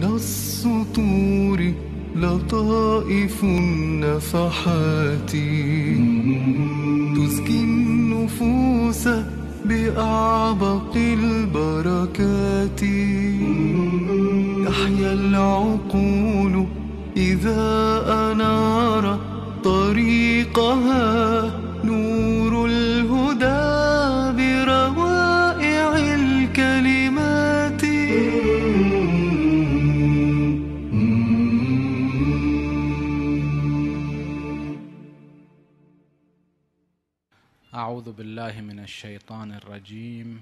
من السطور لطائف النفحات. تزكي النفوس بأعبق البركات. تحيا العقول إذا أنار طريقها. أعوذ بالله من الشيطان الرجيم.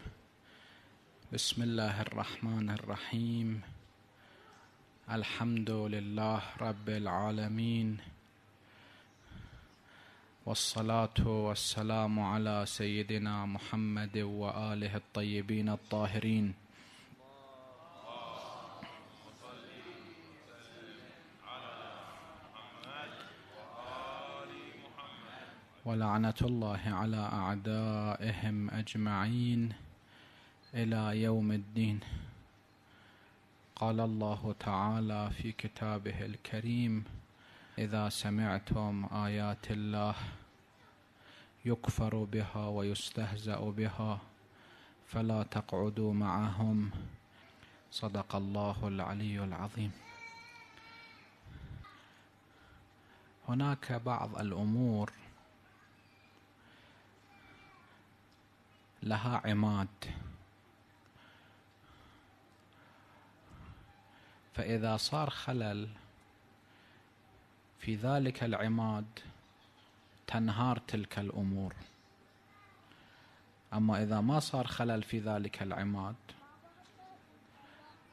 بسم الله الرحمن الرحيم. الحمد لله رب العالمين. والصلاة والسلام على سيدنا محمد وآله الطيبين الطاهرين. ولعنة الله على أعدائهم أجمعين إلى يوم الدين. قال الله تعالى في كتابه الكريم إذا سمعتم آيات الله يكفر بها ويستهزأ بها فلا تقعدوا معهم. صدق الله العلي العظيم. هناك بعض الأمور لها عماد. فإذا صار خلل في ذلك العماد تنهار تلك الأمور. أما إذا ما صار خلل في ذلك العماد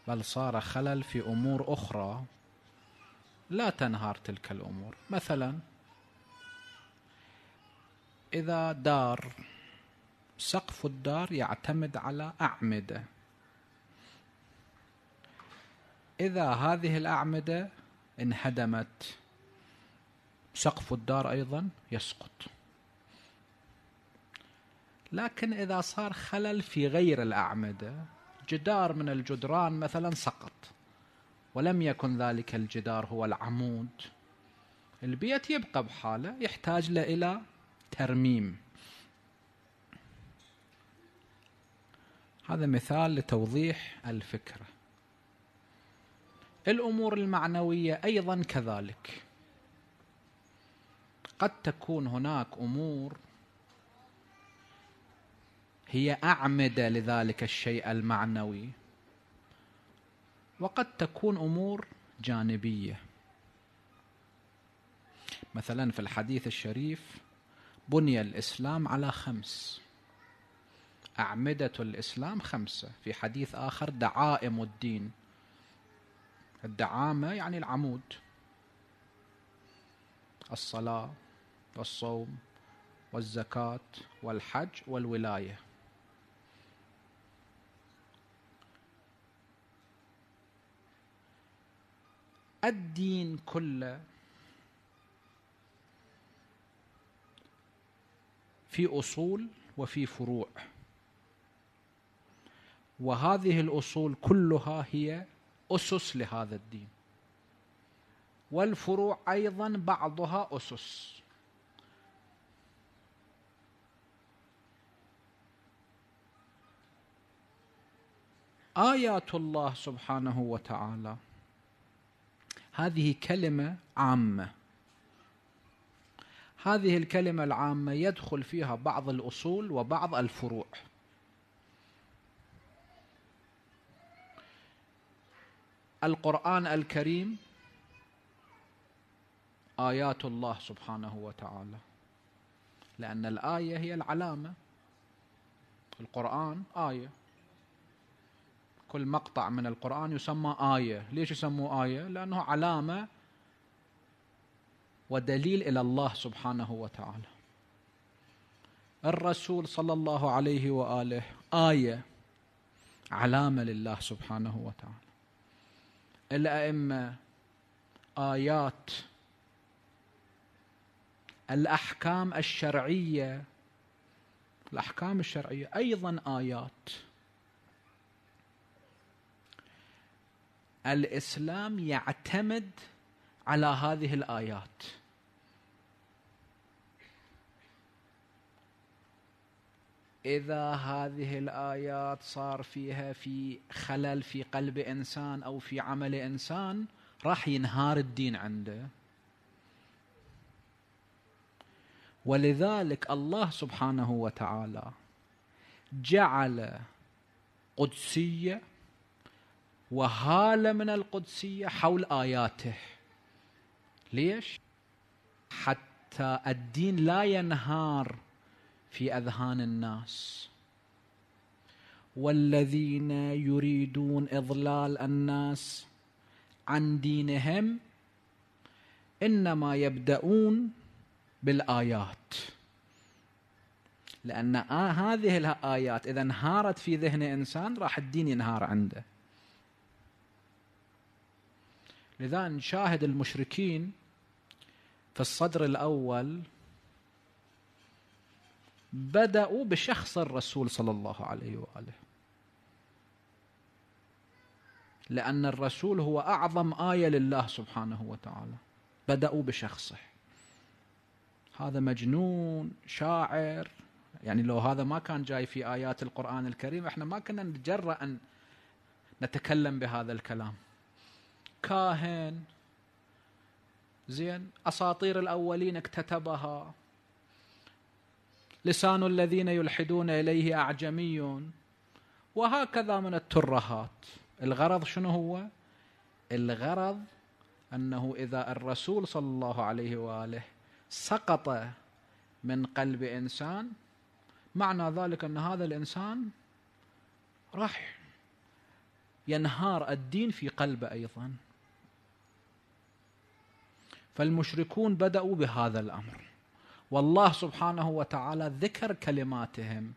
بل صار خلل في أمور أخرى لا تنهار تلك الأمور. مثلا إذا دار سقف الدار يعتمد على أعمدة. إذا هذه الأعمدة انهدمت سقف الدار أيضا يسقط. لكن إذا صار خلل في غير الأعمدة جدار من الجدران مثلا سقط. ولم يكن ذلك الجدار هو العمود. البيت يبقى بحاله يحتاج له إلى ترميم. هذا مثال لتوضيح الفكرة. الأمور المعنوية أيضا كذلك. قد تكون هناك أمور هي أعمدة لذلك الشيء المعنوي وقد تكون أمور جانبية. مثلا في الحديث الشريف بني الإسلام على خمس. أعمدة الإسلام خمسة. في حديث آخر دعائم الدين. الدعامة يعني العمود. الصلاة والصوم والزكاة والحج والولاية. الدين كله في أصول وفي فروع. وهذه الأصول كلها هي أسس لهذا الدين. والفروع أيضا بعضها أسس. آيات الله سبحانه وتعالى هذه كلمة عامة. هذه الكلمة العامة يدخل فيها بعض الأصول وبعض الفروع. القرآن الكريم آيات الله سبحانه وتعالى. لأن الآية هي العلامة. القرآن آية. كل مقطع من القرآن يسمى آية. ليش يسموه آية؟ لأنه علامة ودليل إلى الله سبحانه وتعالى. الرسول صلى الله عليه وآله آية علامة لله سبحانه وتعالى. الأئمة آيات الأحكام الشرعية الأحكام الشرعية أيضا آيات. الإسلام يعتمد على هذه الآيات. إذا هذه الآيات صار فيها في خلل في قلب إنسان أو في عمل إنسان راح ينهار الدين عنده. ولذلك الله سبحانه وتعالى جعل قدسية وهالة من القدسية حول آياته. ليش؟ حتى الدين لا ينهار في أذهان الناس. والذين يريدون إضلال الناس عن دينهم إنما يبدأون بالآيات. لأن آه هذه الآيات إذا انهارت في ذهن إنسان راح الدين ينهار عنده. لذا نشاهد المشركين في الصدر الأول بدأوا بشخص الرسول صلى الله عليه وآله. لأن الرسول هو أعظم آية لله سبحانه وتعالى. بدأوا بشخصه. هذا مجنون شاعر. يعني لو هذا ما كان جاي في آيات القرآن الكريم إحنا ما كنا نتجرأ أن نتكلم بهذا الكلام. كاهن. زين أساطير الأولين اكتتبها. لسان الذين يلحدون إليه أعجمي وهكذا من الترهات. الغرض شنو هو؟ الغرض أنه إذا الرسول صلى الله عليه وآله سقط من قلب إنسان معنى ذلك أن هذا الإنسان راح ينهار الدين في قلبه أيضا. فالمشركون بدأوا بهذا الأمر. والله سبحانه وتعالى ذكر كلماتهم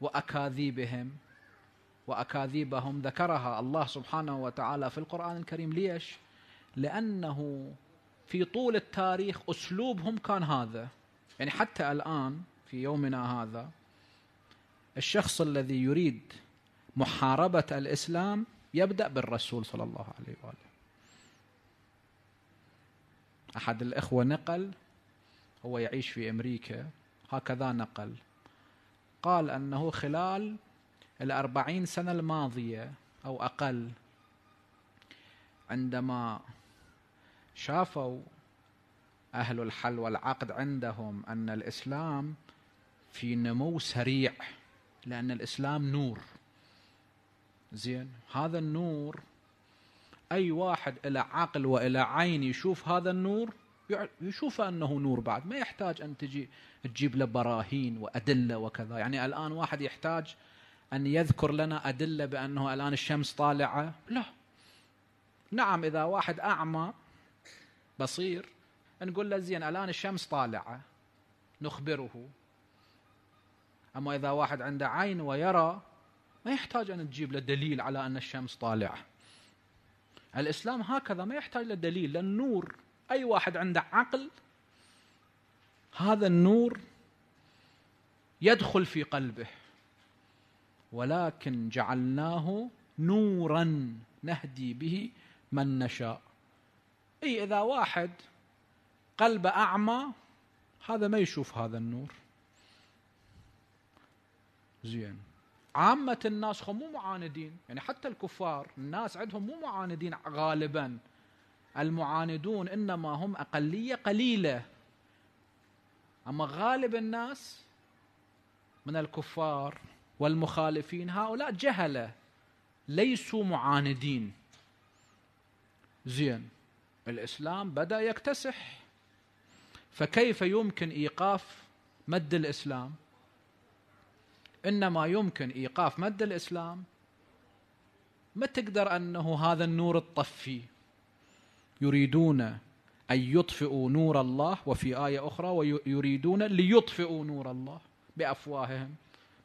وأكاذيبهم وأكاذيبهم ذكرها الله سبحانه وتعالى في القرآن الكريم. ليش؟ لأنه في طول التاريخ أسلوبهم كان هذا. يعني حتى الآن في يومنا هذا الشخص الذي يريد محاربة الإسلام يبدأ بالرسول صلى الله عليه وآله. أحد الإخوة نقل هو يعيش في أمريكا هكذا نقل. قال أنه خلال الأربعين سنة الماضية أو أقل عندما شافوا أهل الحل والعقد عندهم أن الإسلام في نمو سريع لأن الإسلام نور. زين؟ هذا النور أي واحد إلى عقل وإلى عين يشوف هذا النور يشوف أنه نور بعد. ما يحتاج أن تجي تجيب له براهين وأدلة وكذا. يعني الآن واحد يحتاج أن يذكر لنا أدلة بأنه الآن الشمس طالعة؟ لا. نعم إذا واحد أعمى بصير نقول له زين الآن الشمس طالعة. نخبره. أما إذا واحد عنده عين ويرى ما يحتاج أن تجيب له دليل على أن الشمس طالعة. الإسلام هكذا ما يحتاج لدليل لأن نور أي واحد عنده عقل هذا النور يدخل في قلبه. ولكن جعلناه نورا نهدي به من نشاء. إي إذا واحد قلبه أعمى هذا ما يشوف هذا النور. زين. عامة الناس هم مو معاندين. يعني حتى الكفار الناس عندهم مو معاندين غالبا. المعاندون إنما هم أقلية قليلة. أما غالب الناس من الكفار والمخالفين هؤلاء جهلة. ليسوا معاندين. زين. الإسلام بدأ يكتسح. فكيف يمكن إيقاف مد الإسلام؟ إنما يمكن إيقاف مد الإسلام ما تقدر أنه هذا النور الطفي يريدون أن يطفئوا نور الله وفي آية أخرى ويريدون ليطفئوا نور الله بأفواههم.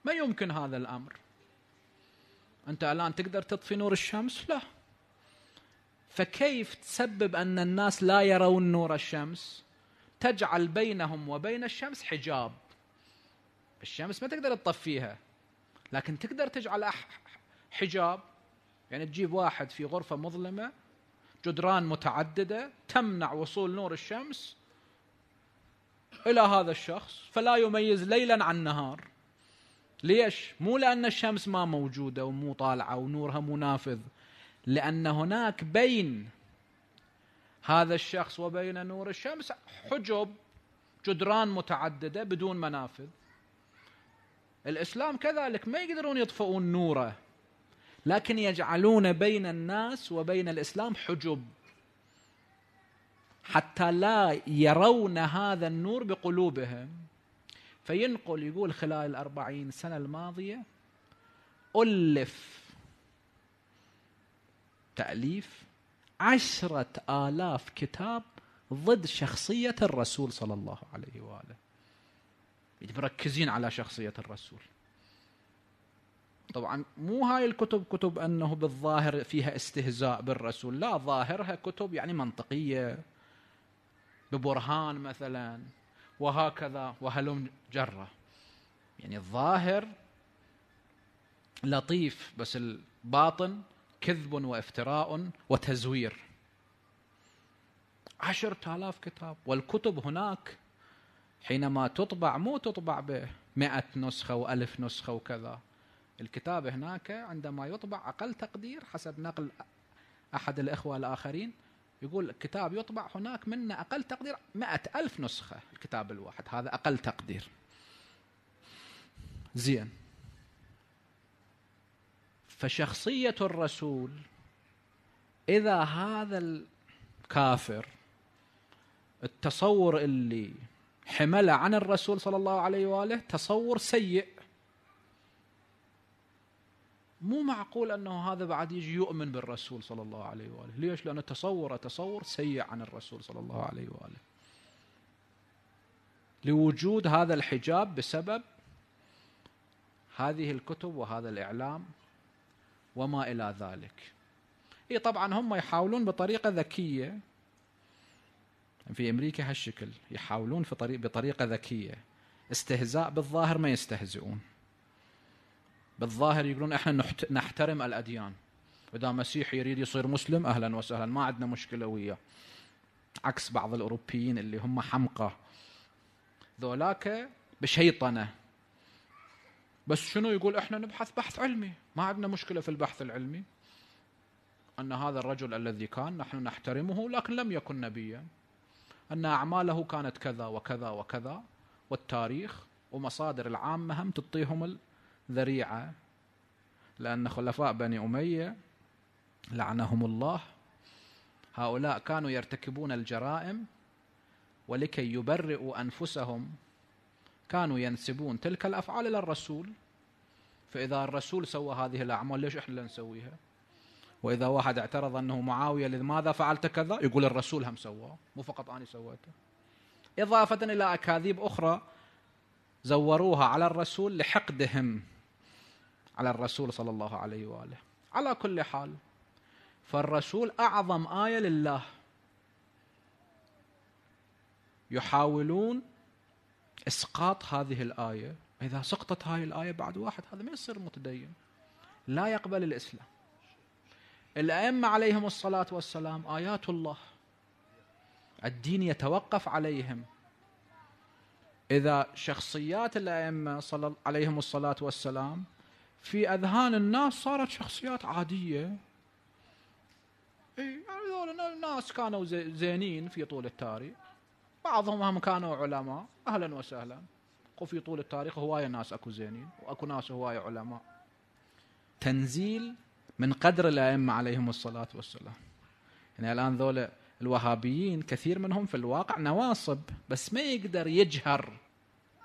ما يمكن هذا الأمر. أنت الآن تقدر تطفي نور الشمس؟ لا. فكيف تسبب أن الناس لا يرون نور الشمس؟ تجعل بينهم وبين الشمس حجاب. الشمس ما تقدر تطفيها لكن تقدر تجعل حجاب يعني تجيب واحد في غرفة مظلمة جدران متعددة تمنع وصول نور الشمس إلى هذا الشخص فلا يميز ليلا عن نهار ليش؟ مو لأن الشمس ما موجودة ومو طالعة ونورها منافذ لأن هناك بين هذا الشخص وبين نور الشمس حجب جدران متعددة بدون منافذ الإسلام كذلك ما يقدرون يطفئون نوره لكن يجعلون بين الناس وبين الإسلام حجب. حتى لا يرون هذا النور بقلوبهم. فينقل يقول خلال الأربعين سنة الماضية ألف تأليف عشرة آلاف كتاب ضد شخصية الرسول صلى الله عليه وآله. مركزين على شخصية الرسول. طبعا مو هاي الكتب كتب أنه بالظاهر فيها استهزاء بالرسول. لا ظاهرها كتب يعني منطقية ببرهان مثلا وهكذا وهلم جرة. يعني الظاهر لطيف بس الباطن كذب وافتراء وتزوير. عشرة آلاف كتاب والكتب هناك حينما تطبع مو تطبع بمئة نسخة وألف نسخة وكذا الكتاب هناك عندما يطبع أقل تقدير حسب نقل أحد الإخوة الآخرين يقول الكتاب يطبع هناك منه أقل تقدير مئة ألف نسخة الكتاب الواحد. هذا أقل تقدير. زين. فشخصية الرسول إذا هذا الكافر التصور اللي حمله عن الرسول صلى الله عليه وآله تصور سيء مو معقول أنه هذا بعد يجي يؤمن بالرسول صلى الله عليه وآله، ليش؟ لأنه تصور تصور سيء عن الرسول صلى الله عليه وآله. لوجود هذا الحجاب بسبب هذه الكتب وهذا الإعلام وما إلى ذلك. إي طبعا هم يحاولون بطريقة ذكية في أمريكا هالشكل يحاولون في طريق بطريقة ذكية. استهزاء بالظاهر ما يستهزئون. بالظاهر يقولون إحنا نحترم الأديان. إذا مسيحي يريد يصير مسلم أهلا وسهلا ما عندنا مشكلة وياه. عكس بعض الأوروبيين اللي هم حمقى. ذولاك بشيطنة. بس شنو يقول؟ إحنا نبحث بحث علمي. ما عندنا مشكلة في البحث العلمي. أن هذا الرجل الذي كان نحن نحترمه لكن لم يكن نبيا. أن أعماله كانت كذا وكذا وكذا والتاريخ ومصادر العامة هم تعطيهم ذريعه لأن خلفاء بني أمية لعنهم الله. هؤلاء كانوا يرتكبون الجرائم ولكي يبرئوا أنفسهم كانوا ينسبون تلك الأفعال إلى الرسول. فإذا الرسول سوى هذه الأعمال ليش إحنا لا نسويها؟ وإذا واحد اعترض أنه معاوية لماذا فعلت كذا؟ يقول الرسول هم سواه مو فقط أنا سويته. إضافة إلى أكاذيب أخرى زوروها على الرسول لحقدهم على الرسول صلى الله عليه وآله. على كل حال فالرسول أعظم آية لله. يحاولون إسقاط هذه الآية، إذا سقطت هذه الآية بعد واحد هذا ما يصير متدين. لا يقبل الإسلام. الأئمة عليهم الصلاة والسلام آيات الله. الدين يتوقف عليهم. إذا شخصيات الأئمة عليهم الصلاة والسلام في أذهان الناس صارت شخصيات عادية. يعني الناس كانوا زينين في طول التاريخ. بعضهم هم كانوا علماء. أهلا وسهلا. وفي طول التاريخ هواية ناس أكو زينين وأكو ناس هواية علماء. تنزيل من قدر الأئمة عليهم الصلاة والسلام. يعني الآن ذولا الوهابيين كثير منهم في الواقع نواصب بس ما يقدر يجهر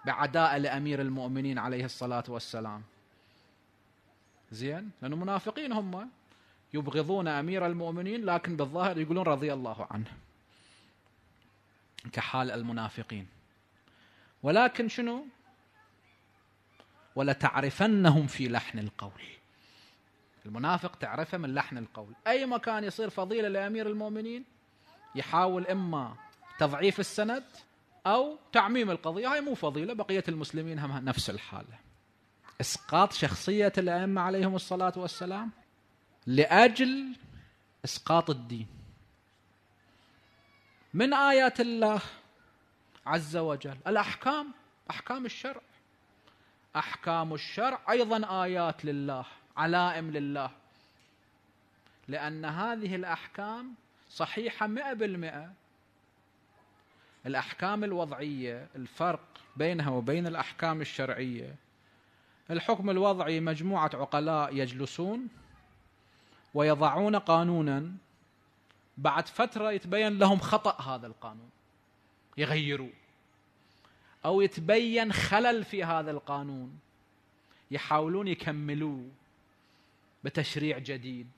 بعداء لأمير المؤمنين عليه الصلاة والسلام. زين؟ لأنه منافقين هم يبغضون أمير المؤمنين لكن بالظاهر يقولون رضي الله عنه كحال المنافقين. ولكن شنو؟ ولتعرفنهم في لحن القول. المنافق تعرفه من لحن القول. أي مكان يصير فضيلة لأمير المؤمنين يحاول إما تضعيف السند أو تعميم القضية. هاي مو فضيلة بقية المسلمين هم نفس الحالة. إسقاط شخصية الأئمة عليهم الصلاة والسلام لأجل إسقاط الدين. من آيات الله عز وجل؟ الأحكام أحكام الشرع. أحكام الشرع أيضا آيات لله. علائم لله. لأن هذه الأحكام صحيحة مئة بالمئة. الأحكام الوضعية الفرق بينها وبين الأحكام الشرعية. الحكم الوضعي مجموعة عقلاء يجلسون ويضعون قانونا. بعد فترة يتبين لهم خطأ هذا القانون. يغيروا. أو يتبين خلل في هذا القانون. يحاولون يكملوه. بتشريع جديد.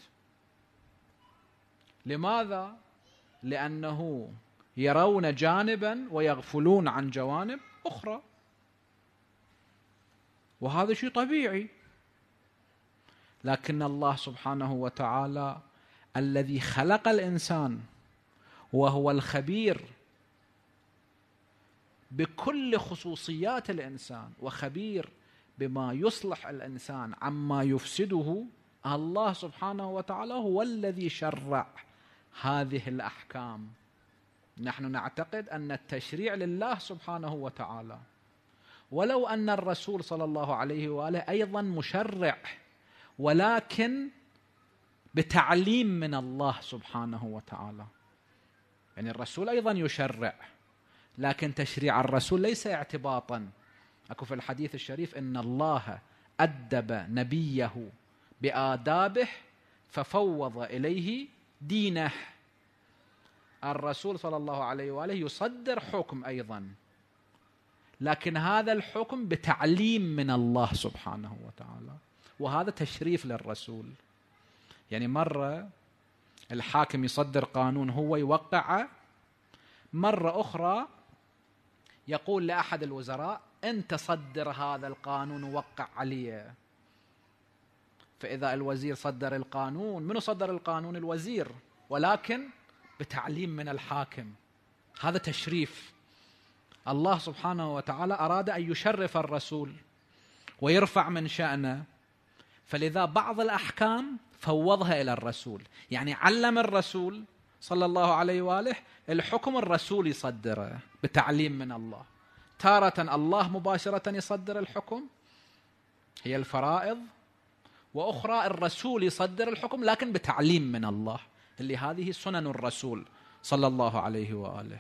لماذا؟ لأنه يرون جانبا ويغفلون عن جوانب أخرى. وهذا شيء طبيعي. لكن الله سبحانه وتعالى الذي خلق الإنسان وهو الخبير بكل خصوصيات الإنسان وخبير بما يصلح الإنسان عما يفسده الله سبحانه وتعالى هو الذي شرع هذه الأحكام. نحن نعتقد أن التشريع لله سبحانه وتعالى ولو أن الرسول صلى الله عليه وآله أيضا مشرع ولكن بتعليم من الله سبحانه وتعالى. يعني الرسول أيضا يشرع لكن تشريع الرسول ليس اعتباطا. أكو في الحديث الشريف إن الله أدب نبيه بآدابه ففوض إليه دينه. الرسول صلى الله عليه وآله يصدر حكم أيضا. لكن هذا الحكم بتعليم من الله سبحانه وتعالى. وهذا تشريف للرسول. يعني مرة الحاكم يصدر قانون هو يوقعه مرة أخرى يقول لأحد الوزراء أنت صدر هذا القانون ووقع عليه فإذا الوزير صدر القانون منو صدر القانون؟ الوزير. ولكن بتعليم من الحاكم. هذا تشريف. الله سبحانه وتعالى أراد أن يشرف الرسول ويرفع من شأنه. فلذا بعض الأحكام فوضها إلى الرسول. يعني علم الرسول صلى الله عليه وآله الحكم الرسول يصدره بتعليم من الله. تارة الله مباشرة يصدر الحكم. هي الفرائض وأخرى الرسول يصدر الحكم لكن بتعليم من الله اللي هذه سنن الرسول صلى الله عليه وآله.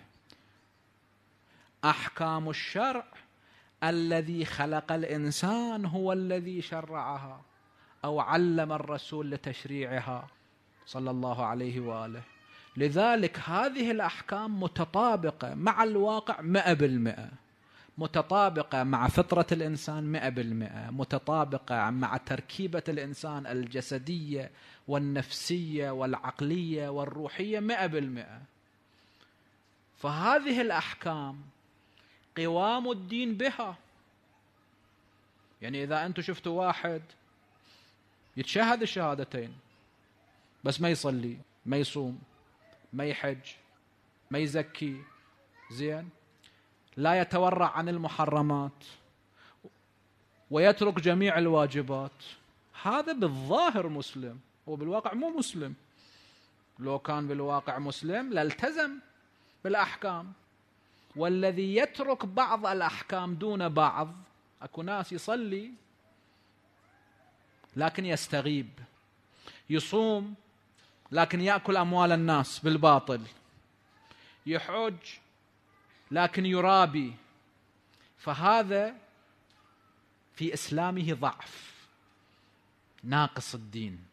أحكام الشرع الذي خلق الإنسان هو الذي شرعها أو علم الرسول لتشريعها صلى الله عليه وآله. لذلك هذه الأحكام متطابقة مع الواقع مئة بالمئة. متطابقة مع فطرة الإنسان مئة بالمئة متطابقة مع تركيبة الإنسان الجسدية والنفسية والعقلية والروحية مئة بالمئة. فهذه الأحكام قوام الدين بها. يعني إذا أنتم شفتوا واحد يتشهد الشهادتين بس ما يصلي ما يصوم ما يحج ما يزكي زين؟ لا يتورع عن المحرمات ويترك جميع الواجبات. هذا بالظاهر مسلم هو بالواقع مو مسلم. لو كان بالواقع مسلم لالتزم بالأحكام. والذي يترك بعض الأحكام دون بعض أكو ناس يصلي لكن يستغيب يصوم لكن يأكل أموال الناس بالباطل يحج لكن يرابي. فهذا في إسلامه ضعف. ناقص الدين.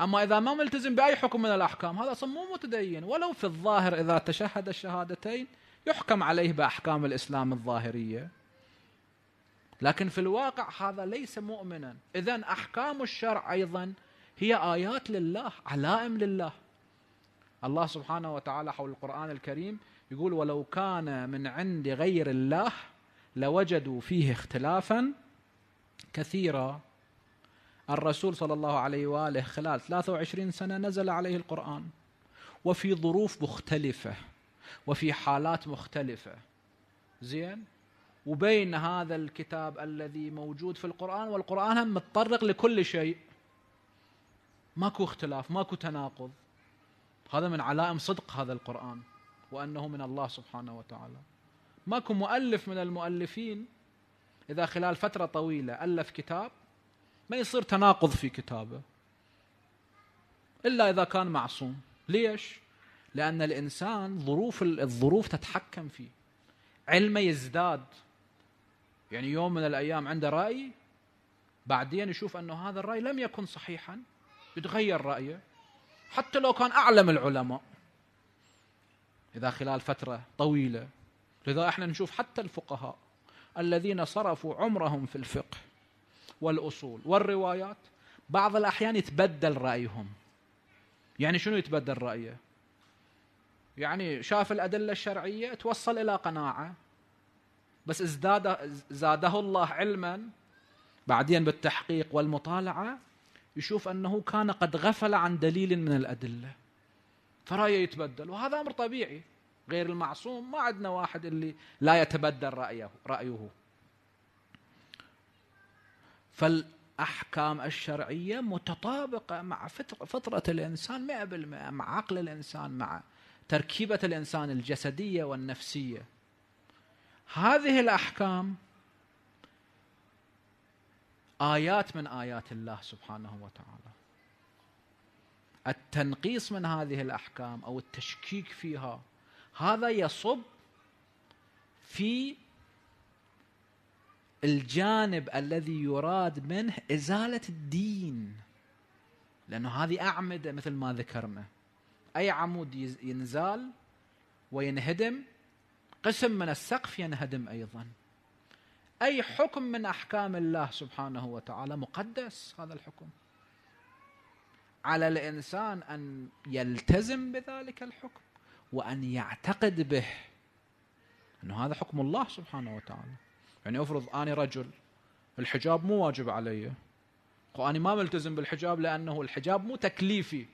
أما إذا ما ملتزم بأي حكم من الأحكام هذا أصلا مو متدين. ولو في الظاهر إذا تشهد الشهادتين يحكم عليه بأحكام الإسلام الظاهرية. لكن في الواقع هذا ليس مؤمنا. اذا أحكام الشرع أيضا هي آيات لله علائم لله. الله سبحانه وتعالى حول القرآن الكريم يقول ولو كان من عند غير الله لوجدوا فيه اختلافا كثيرا. الرسول صلى الله عليه وآله خلال 23 سنة نزل عليه القرآن وفي ظروف مختلفة وفي حالات مختلفة. زين؟ وبين هذا الكتاب الذي موجود في القرآن والقرآن هم متطرق لكل شيء. ماكو اختلاف ماكو تناقض. هذا من علائم صدق هذا القرآن. وأنه من الله سبحانه وتعالى. ماكو مؤلف من المؤلفين إذا خلال فترة طويلة ألف كتاب ما يصير تناقض في كتابه. إلا إذا كان معصوم. ليش؟ لأن الإنسان ظروف الظروف تتحكم فيه. علمه يزداد. يعني يوم من الأيام عنده رأي بعدين يشوف أنه هذا الرأي لم يكن صحيحا يتغير رأيه. حتى لو كان أعلم العلماء. إذا خلال فترة طويلة. لذا إحنا نشوف حتى الفقهاء الذين صرفوا عمرهم في الفقه والأصول والروايات بعض الأحيان يتبدل رأيهم. يعني شنو يتبدل رأيه؟ يعني شاف الأدلة الشرعية توصل إلى قناعة بس ازداد زاده الله علما بعدين بالتحقيق والمطالعة يشوف أنه كان قد غفل عن دليل من الأدلة. فرأيه يتبدل. وهذا أمر طبيعي. غير المعصوم ما عندنا واحد اللي لا يتبدل رأيه رأيه. فالأحكام الشرعية متطابقة مع فطرة الإنسان مئة بالمئة مع عقل الإنسان مع تركيبة الإنسان الجسدية والنفسية. هذه الأحكام آيات من آيات الله سبحانه وتعالى. التنقيص من هذه الأحكام أو التشكيك فيها هذا يصب في الجانب الذي يراد منه إزالة الدين. لأنه هذه أعمدة مثل ما ذكرنا. أي عمود ينزال وينهدم قسم من السقف ينهدم أيضا. أي حكم من أحكام الله سبحانه وتعالى مقدس هذا الحكم. على الإنسان أن يلتزم بذلك الحكم وأن يعتقد به. أنه هذا حكم الله سبحانه وتعالى. يعني أفرض أنا رجل الحجاب مو واجب علي. وأنا ما ملتزم بالحجاب لأنه الحجاب مو تكليفي.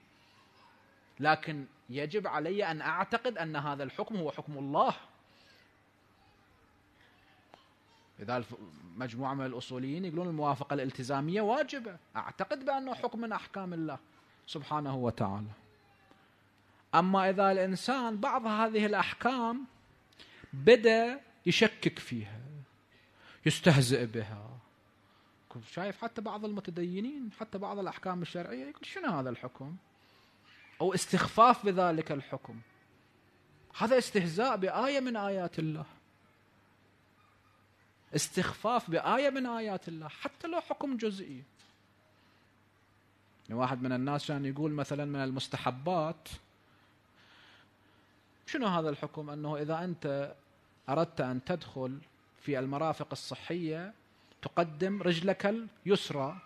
لكن يجب علي أن أعتقد أن هذا الحكم هو حكم الله. إذا مجموعة من الأصوليين يقولون الموافقة الالتزامية واجبة. أعتقد بأنه حكم من أحكام الله. سبحانه وتعالى. أما إذا الإنسان بعض هذه الأحكام بدأ يشكك فيها يستهزئ بها. شايف حتى بعض المتدينين حتى بعض الأحكام الشرعية يقول شنو هذا الحكم؟ أو استخفاف بذلك الحكم. هذا استهزاء بآية من آيات الله. استخفاف بآية من آيات الله حتى لو حكم جزئي. واحد من الناس كان يقول مثلا من المستحبات شنو هذا الحكم؟ أنه إذا أنت أردت أن تدخل في المرافق الصحية تقدم رجلك اليسرى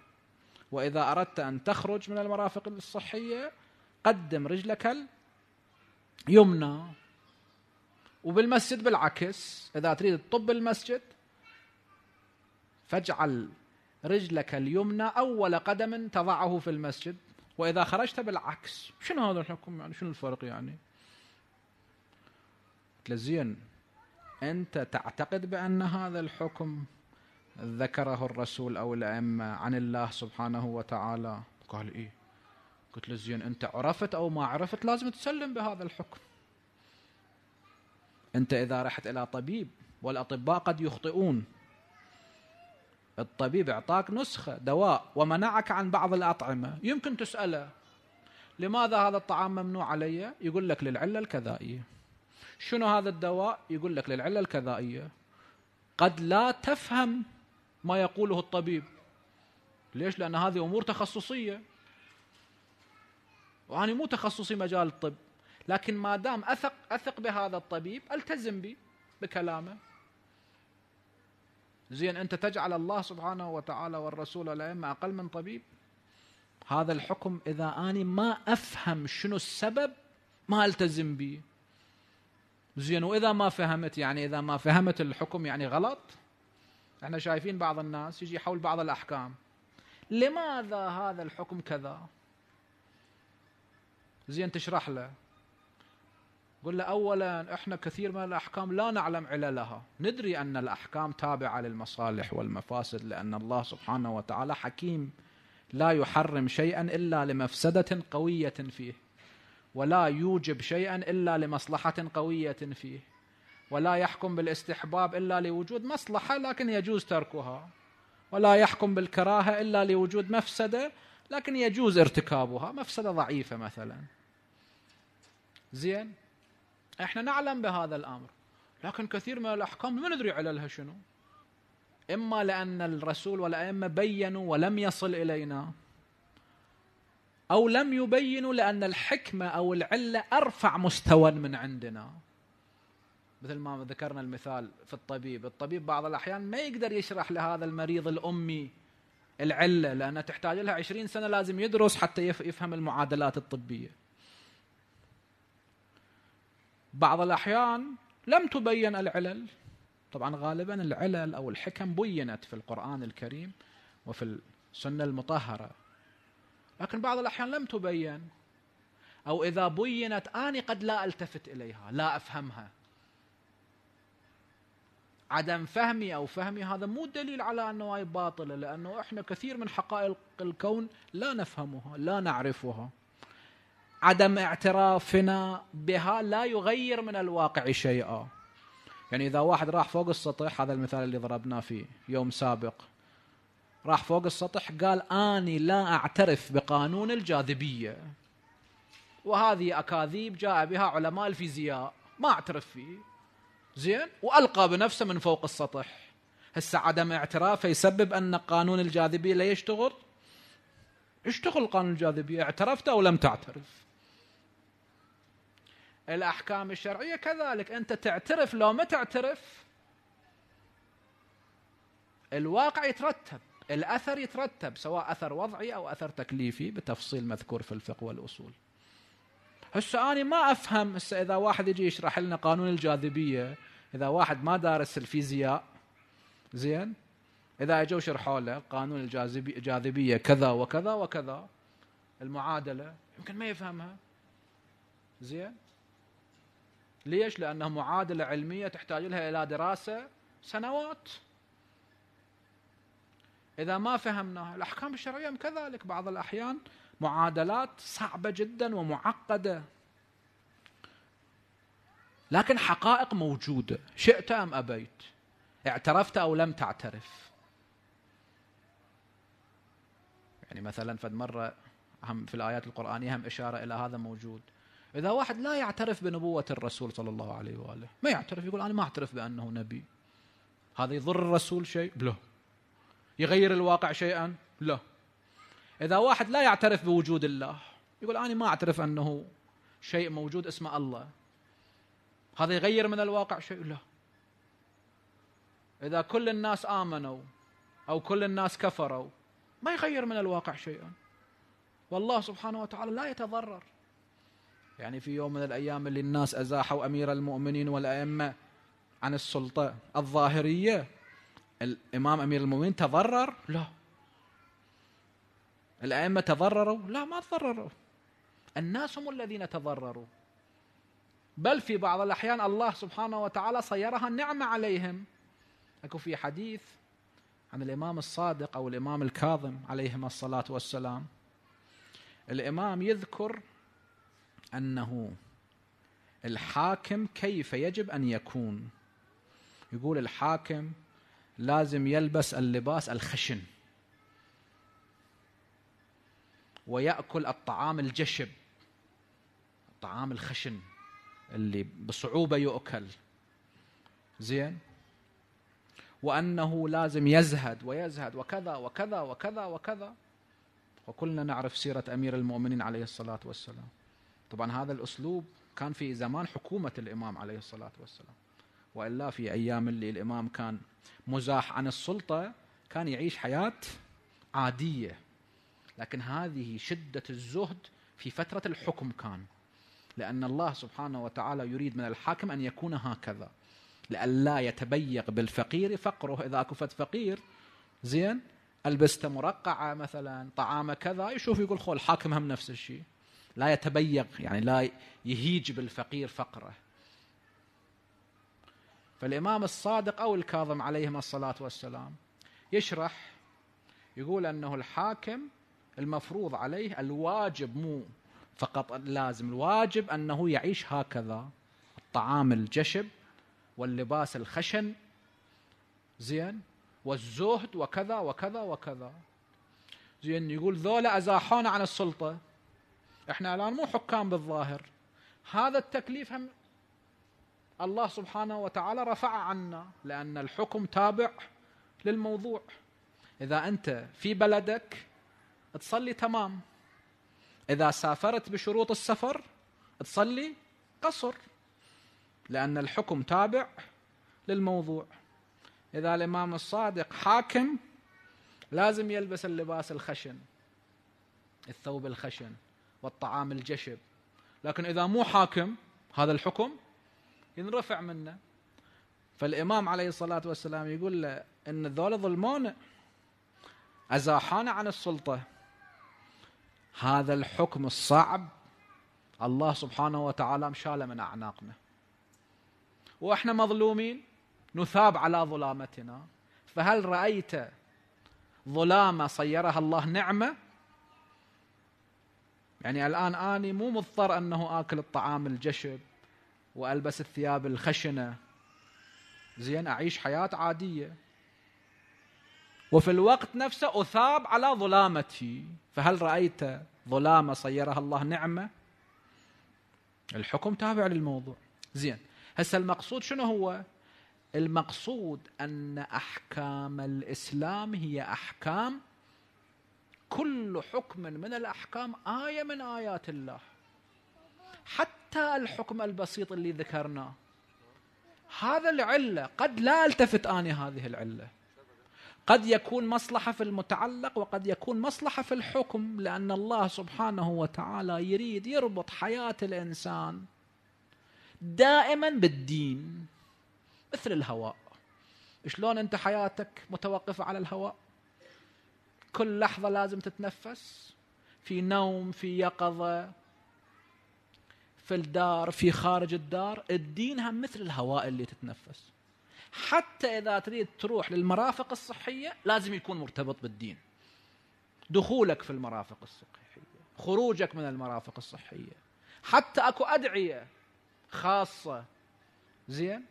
وإذا أردت أن تخرج من المرافق الصحية قدم رجلك اليمنى. وبالمسجد بالعكس إذا تريد تطب المسجد فاجعل رجلك اليمنى أول قدم تضعه في المسجد وإذا خرجت بالعكس. شنو هذا الحكم يعني؟ شنو الفرق يعني؟ زين أنت تعتقد بأن هذا الحكم ذكره الرسول أو الأئمة عن الله سبحانه وتعالى؟ قال إيه. قلت له زين أنت عرفت أو ما عرفت لازم تسلم بهذا الحكم. أنت إذا رحت إلى طبيب والأطباء قد يخطئون. الطبيب اعطاك نسخة دواء ومنعك عن بعض الأطعمة. يمكن تسأله لماذا هذا الطعام ممنوع علي؟ يقول لك للعلة الكذائية. شنو هذا الدواء؟ يقول لك للعلة الكذائية. قد لا تفهم ما يقوله الطبيب. ليش؟ لأن هذه أمور تخصصية. وأنا مو تخصصي مجال الطب. لكن ما دام أثق أثق بهذا الطبيب ألتزم به بكلامه. زين أنت تجعل الله سبحانه وتعالى والرسول والأئمة أقل من طبيب؟ هذا الحكم إذا أنا ما أفهم شنو السبب ما ألتزم به. زين وإذا ما فهمت يعني إذا ما فهمت الحكم يعني غلط؟ إحنا شايفين بعض الناس يجي حول بعض الأحكام. لماذا هذا الحكم كذا؟ زين تشرح له. قل له اولا إحنا كثير من الأحكام لا نعلم عللها. ندري أن الأحكام تابعة للمصالح والمفاسد لأن الله سبحانه وتعالى حكيم. لا يحرم شيئا إلا لمفسدة قوية فيه ولا يوجب شيئا إلا لمصلحة قوية فيه ولا يحكم بالاستحباب إلا لوجود مصلحة لكن يجوز تركها ولا يحكم بالكراهة إلا لوجود مفسدة لكن يجوز ارتكابها. مفسدة ضعيفة مثلا. زين؟ إحنا نعلم بهذا الامر. لكن كثير من الاحكام ما ندري عللها شنو. إما لأن الرسول والأئمة بينوا ولم يصل إلينا أو لم يبينوا لأن الحكمة أو العلة أرفع مستوى من عندنا. مثل ما ذكرنا المثال في الطبيب. الطبيب بعض الأحيان ما يقدر يشرح لهذا المريض الأمي العلة لأنها تحتاج لها عشرين سنة لازم يدرس حتى يفهم المعادلات الطبية. بعض الأحيان لم تبين العلل. طبعا غالبا العلل أو الحكم بينت في القرآن الكريم وفي السنة المطهرة. لكن بعض الأحيان لم تبين. أو إذا بينت أني قد لا ألتفت إليها لا أفهمها. عدم فهمي أو فهمي هذا مو دليل على أنه هاي باطلة لأنه إحنا كثير من حقائق الكون لا نفهمها لا نعرفها. عدم اعترافنا بها لا يغير من الواقع شيئا. يعني إذا واحد راح فوق السطح هذا المثال اللي ضربناه في يوم سابق. راح فوق السطح قال آني لا أعترف بقانون الجاذبية. وهذه أكاذيب جاء بها علماء الفيزياء. ما أعترف فيه. زين؟ وألقى بنفسه من فوق السطح. هسه عدم اعترافه يسبب أن قانون الجاذبية لا يشتغل؟ اشتغل قانون الجاذبية. اعترفت أو لم تعترف؟ الأحكام الشرعية كذلك. أنت تعترف لو ما تعترف الواقع يترتب الأثر يترتب سواء أثر وضعي أو أثر تكليفي بتفصيل مذكور في الفقه والأصول. هسه أنا ما أفهم هسه إذا واحد يجي يشرح لنا قانون الجاذبية إذا واحد ما دارس الفيزياء زين؟ إذا اجوا شرحوا له قانون الجاذبيه كذا وكذا وكذا المعادلة يمكن ما يفهمها زين؟ ليش؟ لانها معادلة علمية تحتاج لها إلى دراسة سنوات. إذا ما فهمناها الأحكام الشرعية كذلك بعض الأحيان معادلات صعبة جدا ومعقدة. لكن حقائق موجودة. شئت أم أبيت؟ اعترفت أو لم تعترف. يعني مثلا فد مرة هم في الآيات القرآنية هم إشارة إلى هذا موجود. إذا واحد لا يعترف بنبوة الرسول صلى الله عليه وآله ما يعترف يقول أنا ما أعترف بأنه نبي. هذا يضر الرسول شيء؟ لا. يغير الواقع شيئا؟ لا. إذا واحد لا يعترف بوجود الله يقول أنا ما أعترف أنه شيء موجود اسمه الله. هذا يغير من الواقع شيء؟ لا. إذا كل الناس آمنوا أو كل الناس كفروا ما يغير من الواقع شيئا. والله سبحانه وتعالى لا يتضرر. يعني في يوم من الأيام اللي الناس أزاحوا أمير المؤمنين والأئمة عن السلطة الظاهرية الإمام أمير المؤمنين تضرر؟ لا. الأئمة تضرروا؟ لا ما تضرروا. الناس هم الذين تضرروا. بل في بعض الأحيان الله سبحانه وتعالى صيرها النعمة عليهم. أكو في حديث عن الإمام الصادق أو الإمام الكاظم عليهما الصلاة والسلام. الإمام يذكر أنه الحاكم كيف يجب أن يكون؟ يقول الحاكم لازم يلبس اللباس الخشن ويأكل الطعام الجشب الطعام الخشن اللي بصعوبة يؤكل. زين؟ وأنه لازم يزهد ويزهد وكذا وكذا وكذا وكذا. وكلنا نعرف سيرة أمير المؤمنين عليه الصلاة والسلام. طبعا هذا الأسلوب كان في زمان حكومة الإمام عليه الصلاة والسلام وإلا في أيام اللي الإمام كان مزاح عن السلطة كان يعيش حياة عادية. لكن هذه شدة الزهد في فترة الحكم كان لأن الله سبحانه وتعالى يريد من الحاكم أن يكون هكذا لئلا يتبيق بالفقير فقره. إذا كفت فقير زين ألبسته مرقعة مثلا طعامه كذا يشوف يقول خو الحاكم هم نفس الشيء. لا يتبيق يعني لا يهيج بالفقير فقره. فالإمام الصادق أو الكاظم عليهما الصلاة والسلام يشرح يقول أنه الحاكم المفروض عليه الواجب مو فقط لازم الواجب أنه يعيش هكذا الطعام الجشب واللباس الخشن زين والزهد وكذا وكذا وكذا. زين يقول ذولا أزاحونا عن السلطة. إحنا الآن مو حكام بالظاهر. هذا التكليف هم الله سبحانه وتعالى رفع عنا لأن الحكم تابع للموضوع. إذا أنت في بلدك تصلي تمام. إذا سافرت بشروط السفر تصلي قصر لأن الحكم تابع للموضوع. إذا الإمام الصادق حاكم لازم يلبس اللباس الخشن الثوب الخشن. والطعام الجشب. لكن إذا مو حاكم هذا الحكم ينرفع منه. فالإمام عليه الصلاة والسلام يقول له إن ذول ظلمون أزاحانا عن السلطة. هذا الحكم الصعب. الله سبحانه وتعالى مشاله من أعناقنا. وإحنا مظلومين نثاب على ظلامتنا. فهل رأيت ظلامة صيرها الله نعمة؟ يعني الآن أني مو مضطر أنه آكل الطعام الجشب وألبس الثياب الخشنة. زين أعيش حياة عادية. وفي الوقت نفسه أثاب على ظلامتي. فهل رأيت ظلامة صيرها الله نعمة؟ الحكم تابع للموضوع. زين هسه المقصود شنو هو؟ المقصود أن أحكام الإسلام هي أحكام كل حكم من الأحكام آية من آيات الله. حتى الحكم البسيط اللي ذكرناه هذا العلة قد لا التفت آني هذه العلة. قد يكون مصلحة في المتعلق وقد يكون مصلحة في الحكم لأن الله سبحانه وتعالى يريد يربط حياة الإنسان دائما بالدين مثل الهواء. شلون أنت حياتك متوقفة على الهواء؟ كل لحظة لازم تتنفس. في نوم في يقظة في الدار في خارج الدار. الدين هم مثل الهواء اللي تتنفس. حتى إذا تريد تروح للمرافق الصحية لازم يكون مرتبط بالدين. دخولك في المرافق الصحية خروجك من المرافق الصحية. حتى أكو أدعية خاصة. زين؟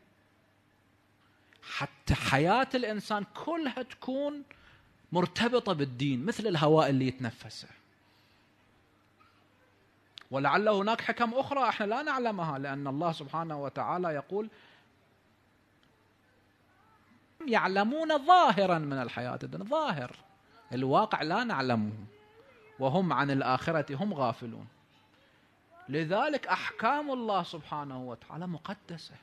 حتى حياة الإنسان كلها تكون مرتبطة بالدين مثل الهواء اللي يتنفسه. ولعل هناك حكم أخرى إحنا لا نعلمها لأن الله سبحانه وتعالى يقول يعلمون ظاهرا من الحياة الدنيا ظاهر. الواقع لا نعلمه وهم عن الآخرة هم غافلون. لذلك أحكام الله سبحانه وتعالى مقدسة.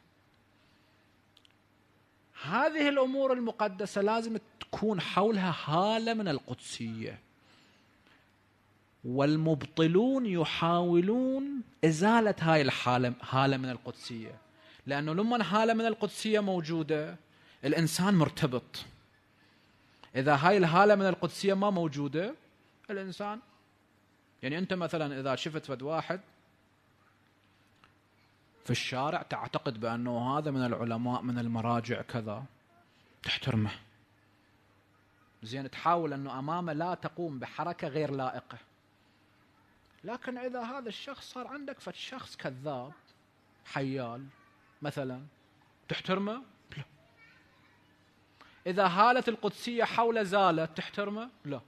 هذه الأمور المقدسة لازم تكون حولها هالة من القدسية. والمبطلون يحاولون إزالة هاي الحالة هالة من القدسية. لأنه لما هالة من القدسية موجودة الإنسان مرتبط. إذا هاي الهالة من القدسية ما موجودة الإنسان يعني أنت مثلا إذا شفت فد واحد في الشارع تعتقد بأنه هذا من العلماء من المراجع كذا. تحترمه. زين تحاول أنه أمامه لا تقوم بحركة غير لائقة. لكن إذا هذا الشخص صار عندك فد شخص كذاب حيال مثلا تحترمه؟ لا. إذا هالة القدسية حول زالت تحترمه؟ لا.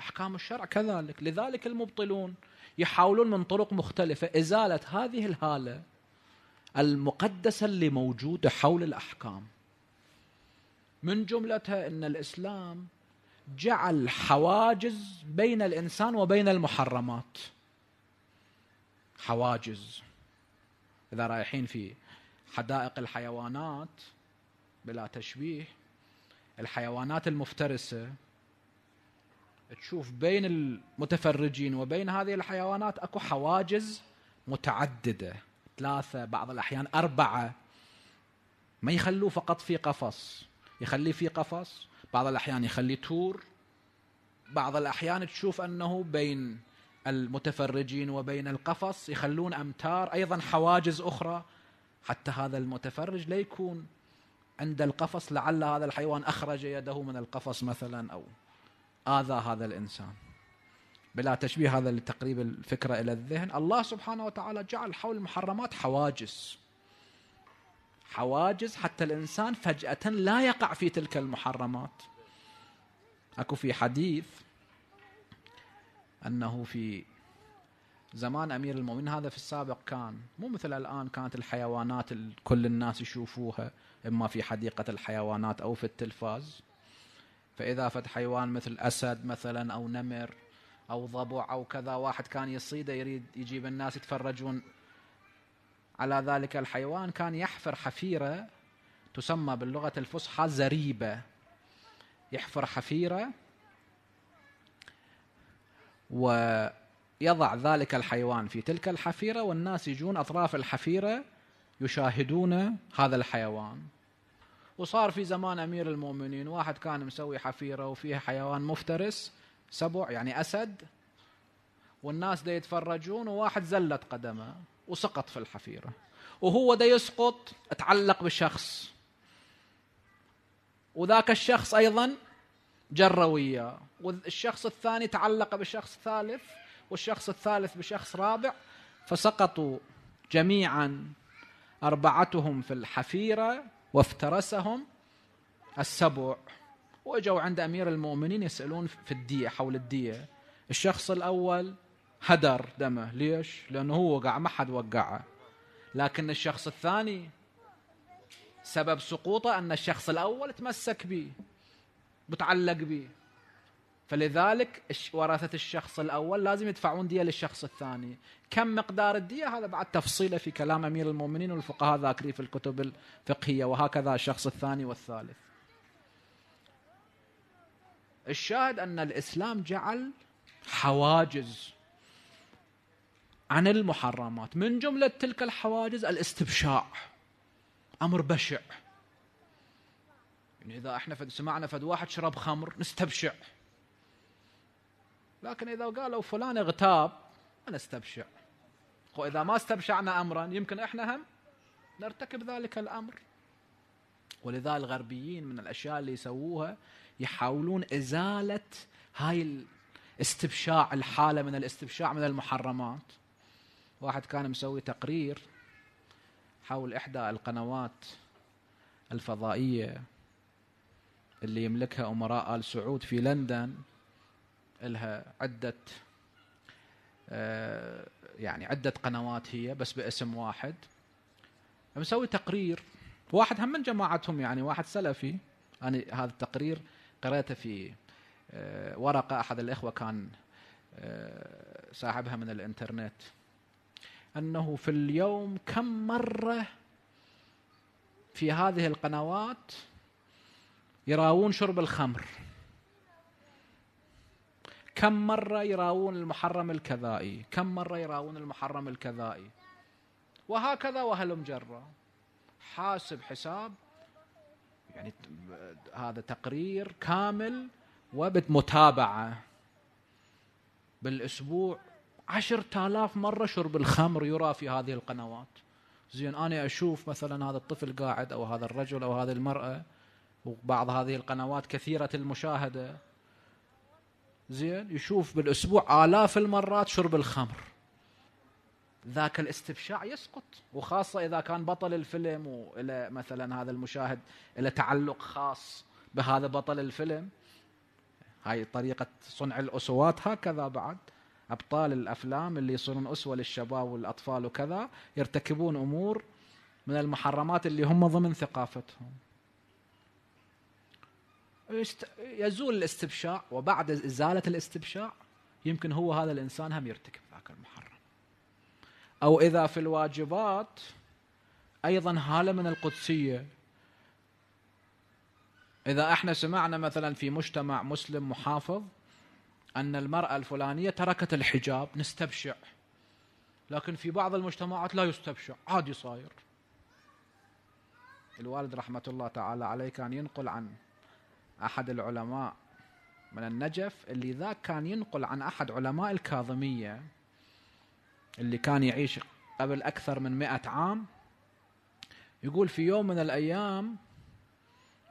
أحكام الشرع كذلك. لذلك المبطلون يحاولون من طرق مختلفة. إزالة هذه الهالة المقدسة اللي موجودة حول الأحكام. من جملتها أن الإسلام جعل حواجز بين الإنسان وبين المحرمات. حواجز. إذا رايحين في حدائق الحيوانات بلا تشبيه الحيوانات المفترسة تشوف بين المتفرجين وبين هذه الحيوانات أكو حواجز متعددة. ثلاثة بعض الأحيان أربعة. ما يخلوه فقط في قفص. يخليه في قفص بعض الأحيان يخليه تور. بعض الأحيان تشوف أنه بين المتفرجين وبين القفص يخلون أمتار أيضا حواجز أخرى. حتى هذا المتفرج لا يكون عند القفص لعل هذا الحيوان أخرج يده من القفص مثلا أو آذى هذا الإنسان. بلا تشبيه هذا لتقريب الفكرة إلى الذهن. الله سبحانه وتعالى جعل حول المحرمات حواجز. حواجز حتى الإنسان فجأة لا يقع في تلك المحرمات. أكو في حديث أنه في زمان أمير المؤمنين هذا في السابق كان مو مثل الآن كانت الحيوانات كل الناس يشوفوها إما في حديقة الحيوانات أو في التلفاز. فإذا فت حيوان مثل أسد مثلا أو نمر أو ضبع أو كذا واحد كان يصيده يريد يجيب الناس يتفرجون. على ذلك الحيوان كان يحفر حفيرة تسمى باللغة الفصحى زريبة. يحفر حفيرة ويضع ذلك الحيوان في تلك الحفيرة والناس يجون أطراف الحفيرة يشاهدون هذا الحيوان. وصار في زمان أمير المؤمنين واحد كان مسوي حفيرة وفيها حيوان مفترس سبع يعني أسد. والناس دا يتفرجون وواحد زلت قدمه وسقط في الحفيرة. وهو دا يسقط تعلق بشخص. وذاك الشخص أيضا جر وياه. والشخص الثاني تعلق بشخص ثالث والشخص الثالث بشخص رابع. فسقطوا جميعا أربعتهم في الحفيرة وافترسهم السبع. واجوا عند أمير المؤمنين يسألون في الدية حول الدية. الشخص الأول هدر دمه. ليش؟ لأنه هو وقع ما حد وقعه. لكن الشخص الثاني سبب سقوطه أن الشخص الأول تمسك به متعلق به فلذلك ورثة الشخص الأول لازم يدفعون دية للشخص الثاني. كم مقدار الدية؟ هذا بعد تفصيله في كلام أمير المؤمنين والفقهاء ذاكرين في الكتب الفقهية. وهكذا الشخص الثاني والثالث. الشاهد أن الإسلام جعل حواجز عن المحرمات. من جملة تلك الحواجز الاستبشاع أمر بشع. يعني إذا إحنا فد سمعنا فد واحد شرب خمر نستبشع. لكن إذا قالوا فلان اغتاب ما نستبشع. وإذا ما استبشعنا أمرا يمكن إحنا هم نرتكب ذلك الأمر. ولذا الغربيين من الأشياء اللي يسووها يحاولون إزالة هاي الاستبشاع الحالة من الاستبشاع من المحرمات. واحد كان مسوي تقرير حول إحدى القنوات الفضائية اللي يملكها أمراء آل سعود في لندن لها عدة آه، يعني عدة قنوات هي بس باسم واحد. مسوي تقرير واحد هم من جماعتهم يعني واحد سلفي. أنا هذا التقرير قرأته في آه، ورقة أحد الإخوة كان آه، صاحبها من الإنترنت أنه في اليوم كم مرة في هذه القنوات يراون شرب الخمر؟ كم مرة يراون المحرم الكذائي؟ كم مرة يراون المحرم الكذائي؟ وهكذا وهلم جرة. حاسب حساب يعني هذا تقرير كامل وبمتابعة. بالأسبوع عشرة آلاف مرة شرب الخمر يرى في هذه القنوات. زين أنا أشوف مثلا هذا الطفل قاعد أو هذا الرجل أو هذه المرأة وبعض هذه القنوات كثيرة المشاهدة. زين يشوف بالأسبوع آلاف المرات شرب الخمر. ذاك الاستبشاع يسقط وخاصة إذا كان بطل الفيلم وإلى مثلا هذا المشاهد إلى تعلق خاص بهذا بطل الفيلم. هاي طريقة صنع الأسوات هكذا بعد. أبطال الأفلام اللي يصيرون أسوة للشباب والأطفال وكذا يرتكبون أمور من المحرمات اللي هم ضمن ثقافتهم. يزول الاستبشاع وبعد إزالة الاستبشاع يمكن هو هذا الإنسان هم يرتكب ذاك المحرم. أو إذا في الواجبات أيضا هالة من القدسية. إذا إحنا سمعنا مثلا في مجتمع مسلم محافظ أن المرأة الفلانية تركت الحجاب نستبشع. لكن في بعض المجتمعات لا يستبشع عادي صاير. الوالد رحمة الله تعالى عليه كان ينقل عن أحد العلماء من النجف اللي ذاك كان ينقل عن أحد علماء الكاظمية. اللي كان يعيش قبل أكثر من مئة عام يقول في يوم من الأيام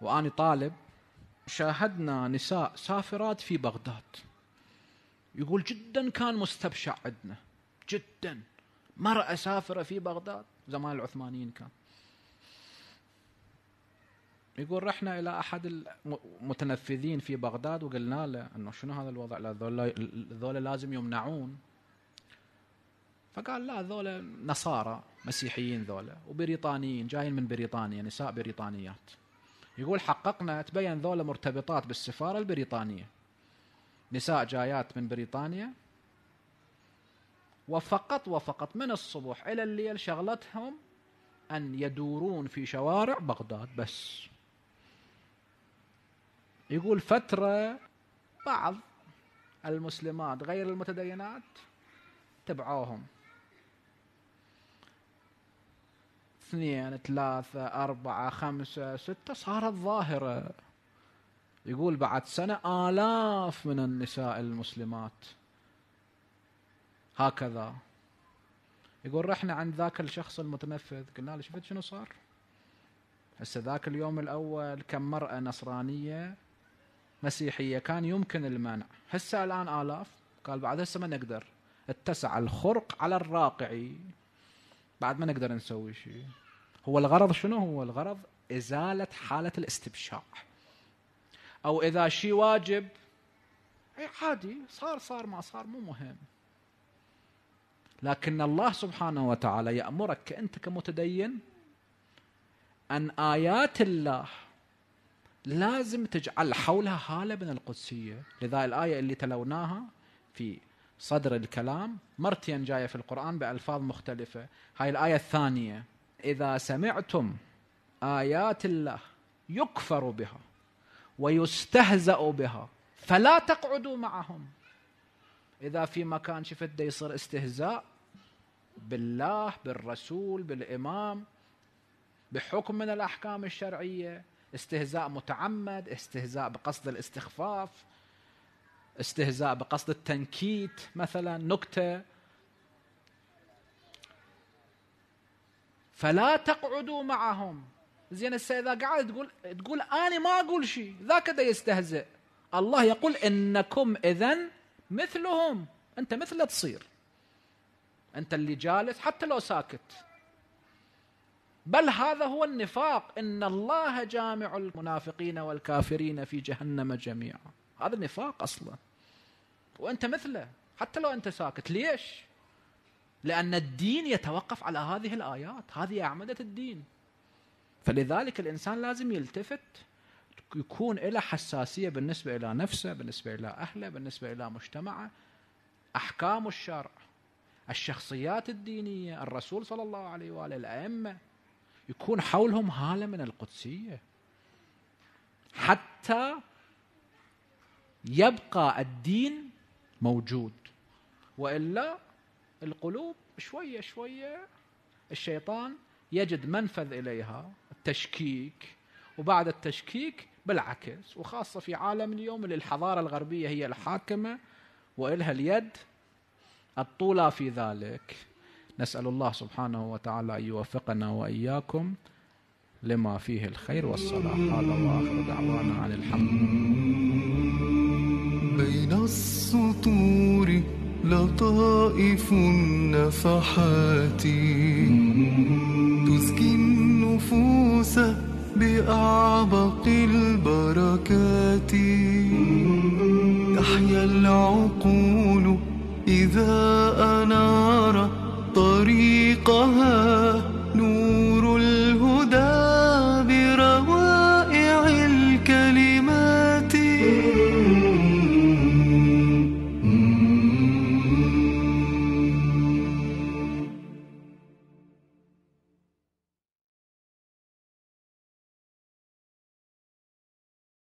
وأنا طالب شاهدنا نساء سافرات في بغداد. يقول جدا كان مستبشع عندنا جدا. مرأة سافرة في بغداد زمان العثمانيين كان. يقول رحنا إلى أحد المتنفذين في بغداد وقلنا له إنه شنو هذا الوضع؟ لا ذولا لازم يمنعون. فقال لا ذولا نصارى مسيحيين ذولا وبريطانيين جايين من بريطانيا نساء بريطانيات. يقول حققنا تبين ذولا مرتبطات بالسفارة البريطانية. نساء جايات من بريطانيا. وفقط وفقط من الصبح إلى الليل شغلتهم أن يدورون في شوارع بغداد بس. يقول فترة بعض المسلمات غير المتدينات تبعوهم. اثنين ثلاثة أربعة خمسة ستة صارت ظاهرة يقول بعد سنة آلاف من النساء المسلمات. هكذا. يقول رحنا عند ذاك الشخص المتنفذ. قلنا له شفت شنو صار؟ هسه ذاك اليوم الأول كم مرأة نصرانية مسيحية كان يمكن المنع. هسه الآن آلاف. قال بعد هسه ما نقدر. اتسع الخرق على الراقعي. بعد ما نقدر نسوي شيء. هو الغرض شنو؟ هو الغرض إزالة حالة الاستبشاع. أو إذا شيء واجب عادي صار صار ما صار مو مهم. لكن الله سبحانه وتعالى يأمرك أنت كمتدين أن آيات الله لازم تجعل حولها هالة من القدسية. لذا الآية اللي تلوناها في صدر الكلام مرتين جاية في القرآن بألفاظ مختلفة. هاي الآية الثانية إذا سمعتم آيات الله يكفر بها ويستهزأ بها فلا تقعدوا معهم. إذا في مكان شفت دا يصير استهزاء بالله بالرسول بالإمام بحكم من الأحكام الشرعية استهزاء متعمد استهزاء بقصد الاستخفاف استهزاء بقصد التنكيت مثلا نكتة. فلا تقعدوا معهم. زين هسه اذا قاعد تقول تقول أنا ما أقول شيء ذاك ده يستهزئ. الله يقول إنكم اذا مثلهم. أنت مثله تصير. أنت اللي جالس حتى لو ساكت. بل هذا هو النفاق. إن الله جامع المنافقين والكافرين في جهنم جميعا. هذا النفاق أصلا. وأنت مثله حتى لو أنت ساكت. ليش؟ لأن الدين يتوقف على هذه الآيات. هذه أعمدة الدين. فلذلك الإنسان لازم يلتفت يكون له حساسية بالنسبة إلى نفسه بالنسبة إلى أهله بالنسبة إلى مجتمعه. أحكام الشرع الشخصيات الدينية الرسول صلى الله عليه وآله الأئمة يكون حولهم هالة من القدسية. حتى يبقى الدين موجود. وإلا القلوب شوية شوية الشيطان يجد منفذ إليها التشكيك وبعد التشكيك بالعكس وخاصة في عالم اليوم اللي الحضارة الغربية هي الحاكمة وإلها اليد الطولى في ذلك. نسأل الله سبحانه وتعالى أن يوفقنا وإياكم لما فيه الخير والصلاح. هذا واخر دعوانا عن الحمد السطور لطائف النفحات تزكي النفوس بأعبق البركات. تحيا العقول إذا أنار طريقها.